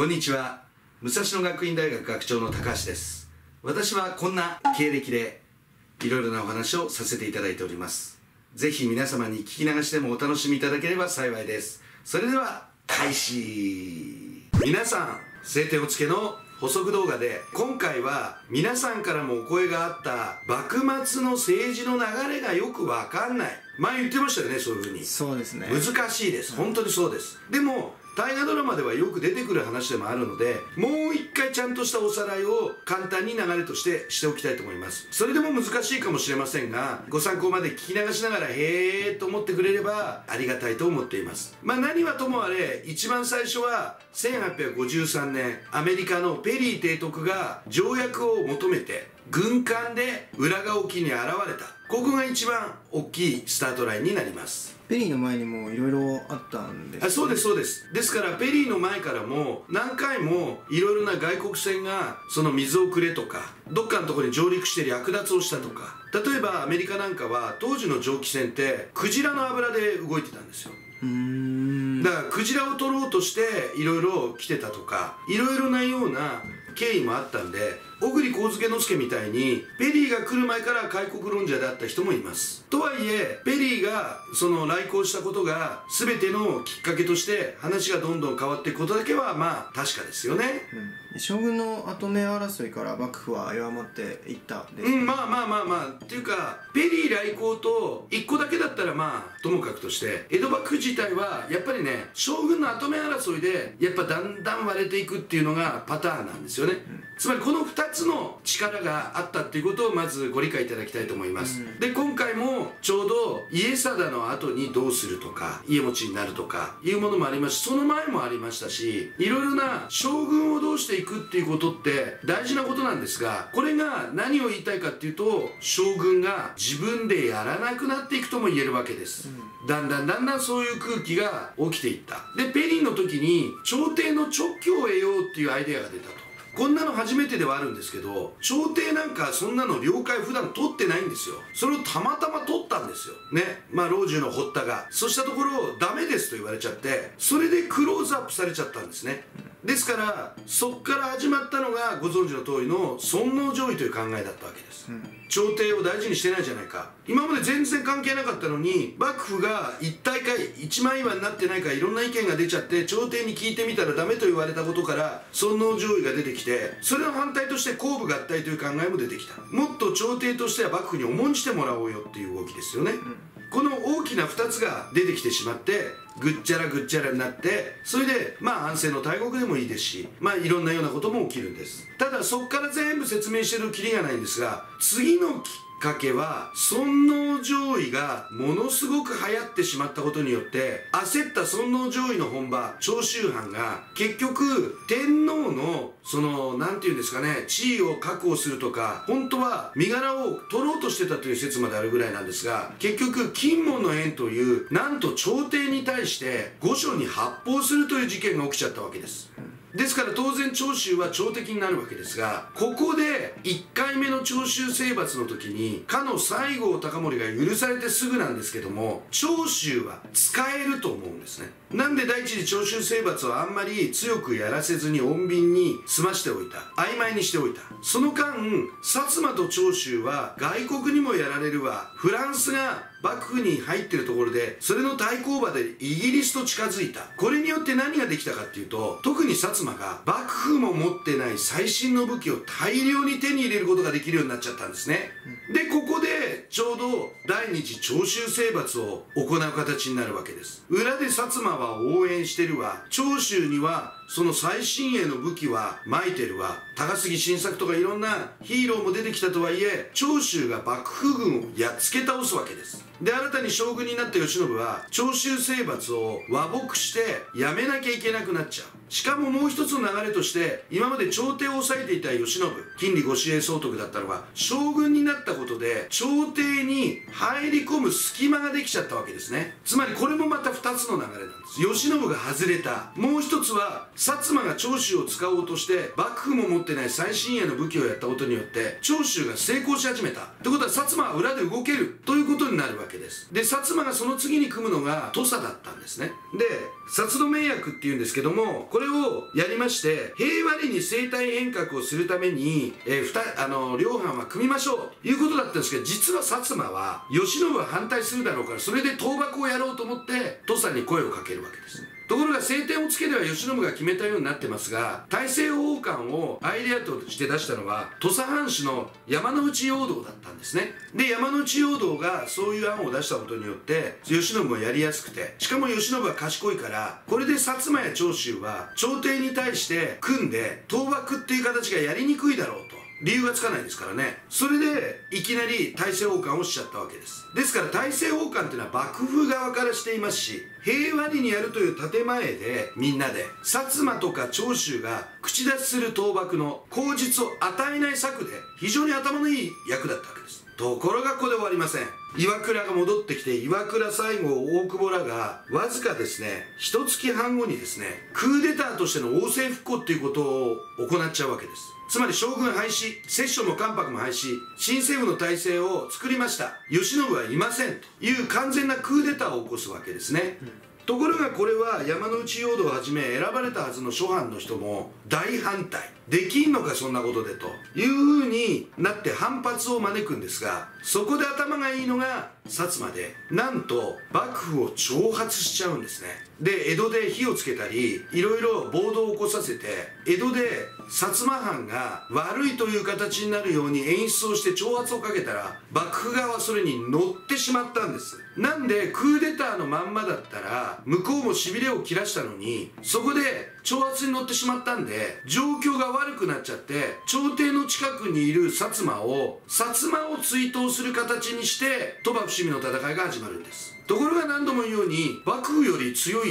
こんにちは。武蔵野学院大学学長の高橋です。私はこんな経歴でいろいろなお話をさせていただいております。ぜひ皆様に聞き流しでもお楽しみいただければ幸いです。それでは開始。皆さん晴天をつけの補足動画で今回は皆さんからもお声があった幕末の政治の流れがよくわかんない。前言ってましたよねそういうふうに。そうですね。難しいです。本当にそうです。でも大河ドラマではよく出てくる話でもあるのでもう一回ちゃんとしたおさらいを簡単に流れとしてしておきたいと思います。それでも難しいかもしれませんがご参考まで聞き流しながらへーと思ってくれればありがたいと思っています。まあ何はともあれ一番最初は1853年アメリカのペリー提督が条約を求めて軍艦で浦賀沖に現れた。ここが一番大きいスタートラインになります。ペリーの前にもいろいろあったんです、あそうですそうです。ですからペリーの前からも何回もいろいろな外国船がその水をくれとかどっかのところに上陸して略奪をしたとか例えばアメリカなんかは当時の蒸気船ってクジラの油で動いてたんですよ。うーん。だからクジラを取ろうとしていろいろ来てたとかいろいろなような経緯もあったんで小栗幸介之助みたいにペリーが来る前から開国論者であった人もいます。とはいえペリーがその来航したことが全てのきっかけとして話がどんどん変わっていくことだけはまあ確かですよね。うん。将軍の跡目争いから幕府は弱まっていったんですうんまあまあまあまあ。っていうかペリー来航と1個だけだったらまあともかくとして江戸幕府自体はやっぱりね将軍の跡目争いでやっぱだんだん割れていくっていうのがパターンなんですよね、つまりこの2つの力があったっていうことをまずご理解いただきたいと思います、で今回もちょうど家定の後にどうするとか家持ちになるとかいうものもありますしその前もありましたしいろいろな将軍をどうしていくっていうことって大事なことなんですがこれが何を言いたいかっていうと将軍が自分でやらなくなっていくとも言えるわけです、だんだんだんだんそういう空気が起きていった。でペリーの時に朝廷の直許を得ようっていうアイデアが出たとこんなの初めてではあるんですけど朝廷なんかそんなの了解普段取ってないんですよ。それをたまたま取ったんですよ。ね。まあ老中の堀田が。そうしたところをダメですと言われちゃってそれでクローズアップされちゃったんですね。ですからそっから始まったのがご存知の通りの尊王攘夷という考えだったわけです、朝廷を大事にしてないじゃないか。今まで全然関係なかったのに幕府が一体化一枚岩になってないからいろんな意見が出ちゃって朝廷に聞いてみたらダメと言われたことから尊王攘夷が出てきてそれの反対として公武合体という考えも出てきた。もっと朝廷としては幕府に重んじてもらおうよっていう動きですよね、この大きな2つが出てきてしまってぐっちゃらぐっちゃらになってそれでまあ安政の大国でもいいですしまあいろんなようなことも起きるんです。ただそこから全部説明してるきりがないんですが次のきっかけは尊王攘夷がものすごく流行ってしまったことによって焦った尊王攘夷の本場長州藩が結局天皇のその何て言うんですかね地位を確保するとか本当は身柄を取ろうとしてたという説まであるぐらいなんですが結局金門の縁というなんと朝廷に対して御所に発砲するという事件が起きちゃったわけです。ですから当然長州は朝敵になるわけですがここで1回目の長州征伐の時にかの西郷隆盛が許されてすぐなんですけども長州は使えると思うんですね。なんで第一次長州征伐をあんまり強くやらせずに穏便に済ましておいた。曖昧にしておいた。その間薩摩と長州は外国にもやられるわ。フランスが幕府に入ってるところでそれの対抗馬でイギリスと近づいた。これによって何ができたかっていうと特に薩摩が幕府も持ってない最新の武器を大量に手に入れることができるようになっちゃったんですね、でここでちょうど第二次長州征伐を行う形になるわけです。裏で薩摩は応援してるわ。長州にはその最新鋭の武器はマイテルは高杉晋作とかいろんなヒーローも出てきたとはいえ長州が幕府軍をやっつけ倒すわけです。で新たに将軍になった慶喜は長州征伐を和睦してやめなきゃいけなくなっちゃう。しかももう一つの流れとして今まで朝廷を抑えていた慶喜金利五紙幣総督だったのが将軍になったことで朝廷に入り込む隙間ができちゃったわけですね。つまりこれもまた2つの流れなんです。慶喜が外れた。もう一つは薩摩が長州を使おうとして幕府も持ってない最新鋭の武器をやったことによって長州が成功し始めた。ってことは薩摩は裏で動ける。ということになるわけです。で薩摩がその次に組むのが土佐だったんですね。で薩戸盟約っていうんですけどもこれをやりまして平和裏に政体変革をするために、えー、ふたあの両藩は組みましょうということだったんですけど実は薩摩は慶喜は反対するだろうからそれで倒幕をやろうと思って土佐に声をかけるわけです。ところが晴天をつけでは慶喜が決めたようになってますが大政奉還をアイデアとして出したのは土佐藩士の山内陽道だったんですね。で山内陽道がそういう案を出したことによって慶喜もやりやすくてしかも慶喜は賢いからこれで薩摩や長州は朝廷に対して組んで倒幕っていう形がやりにくいだろうと。理由がつかないですからね。それでいきなり大政奉還をしちゃったわけです。ですから大政奉還っていうのは幕府側からしていますし平和にやるという建前でみんなで薩摩とか長州が口出しする倒幕の口実を与えない策で非常に頭のいい役だったわけです。ところがここで終わりません。岩倉が戻ってきて岩倉西郷大久保らがわずかですね一月半後にですねクーデターとしての王政復興っていうことを行っちゃうわけです。つまり将軍廃止摂政も関白も廃止新政府の体制を作りました。慶喜はいませんという完全なクーデターを起こすわけですね、うんところがこれは山内陽道をはじめ選ばれたはずの諸藩の人も大反対。できんのかそんなことでというふうになって反発を招くんですがそこで頭がいいのが薩摩でなんと幕府を挑発しちゃうんですね。で江戸で火をつけたりいろいろ暴動を起こさせて江戸で薩摩藩が悪いという形になるように演出をして挑発をかけたら幕府側はそれに乗ってしまったんです。なんでクーデターのまんまだったら向こうもしびれを切らしたのにそこで挑発に乗ってしまったんで状況が悪くなっちゃって朝廷の近くにいる薩摩を薩摩を追悼する形にして鳥羽伏見の戦いが始まるんです。ところが何度も言うように幕府より強い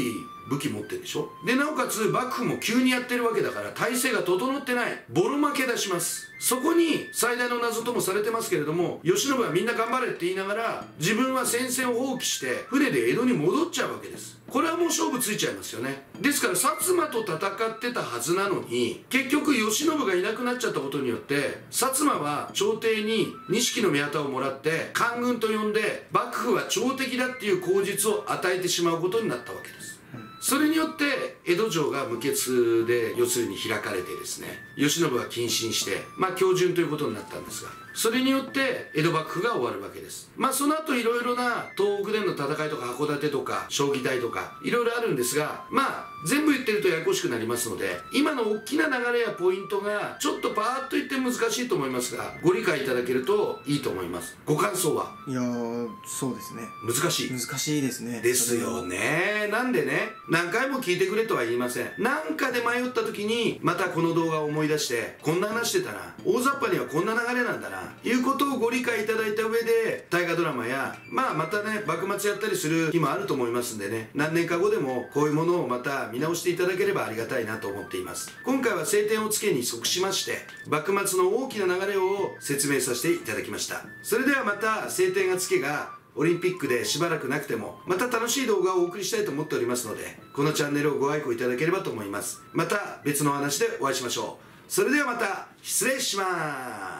武器持ってるでしょ？でなおかつ幕府も急にやってるわけだから体制が整ってない。ボロ負け出します。そこに最大の謎ともされてますけれども慶喜はみんな頑張れって言いながら自分は戦線を放棄して船で江戸に戻っちゃうわけです。これはもう勝負ついちゃいますよね。ですから薩摩と戦ってたはずなのに結局慶喜がいなくなっちゃったことによって薩摩は朝廷に錦の宮田をもらって官軍と呼んで幕府は朝敵だっていう口実を与えてしまうことになったわけです。それによって江戸城が無血で要するに開かれてですね慶喜は謹慎してまあ教順ということになったんですがそれによって江戸幕府が終わるわけです。まあその後いろいろな東北での戦いとか函館とか将棋隊とかいろいろあるんですがまあ全部言ってるとややこしくなりますので今の大きな流れやポイントがちょっとパーッと言って難しいと思いますがご理解いただけるといいと思います。ご感想は？いやそうですね。難しい。難しいですね。ですよね。なんでね？何回も聞いてくれとは言いません。何かで迷った時にまたこの動画を思い出してこんな話してたな。大雑把にはこんな流れなんだな。いうことをご理解いただいた上で大河ドラマやまあまたね幕末やったりする日もあると思いますんでね。何年か後でもこういうものをまた見直していただければありがたいなと思っています。今回は晴天をつけに即しまして幕末の大きな流れを説明させていただきました。それではまた晴天がつけがオリンピックでしばらくなくてもまた楽しい動画をお送りしたいと思っておりますのでこのチャンネルをご愛顧いただければと思います。また別の話でお会いしましょう。それではまた失礼します。